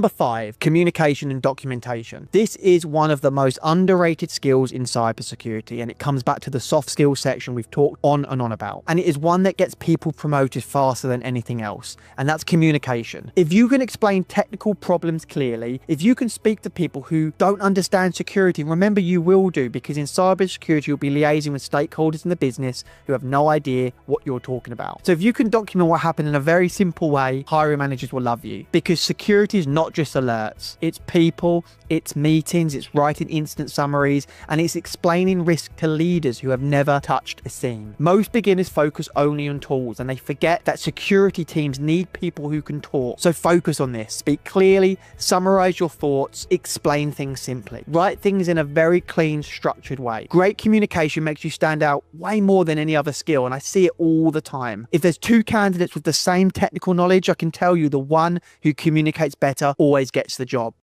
Number five, communication and documentation. This is one of the most underrated skills in cybersecurity, and it comes back to the soft skills section we've talked on and on about. And it is one that gets people promoted faster than anything else, and that's communication. If you can explain technical problems clearly, if you can speak to people who don't understand security, remember you will do because in cybersecurity you'll be liaising with stakeholders in the business who have no idea what you're talking about. So if you can document what happened in a very simple way, hiring managers will love you because security is not just alerts, it's people, it's meetings, it's writing incident summaries, and it's explaining risk to leaders who have never touched a SIEM. Most beginners focus only on tools and they forget that security teams need people who can talk. So focus on this. Speak clearly, summarize your thoughts, explain things simply. Write things in a very clean, structured way. Great communication makes you stand out way more than any other skill, and I see it all the time. If there's two candidates with the same technical knowledge, I can tell you the one who communicates better always gets the job.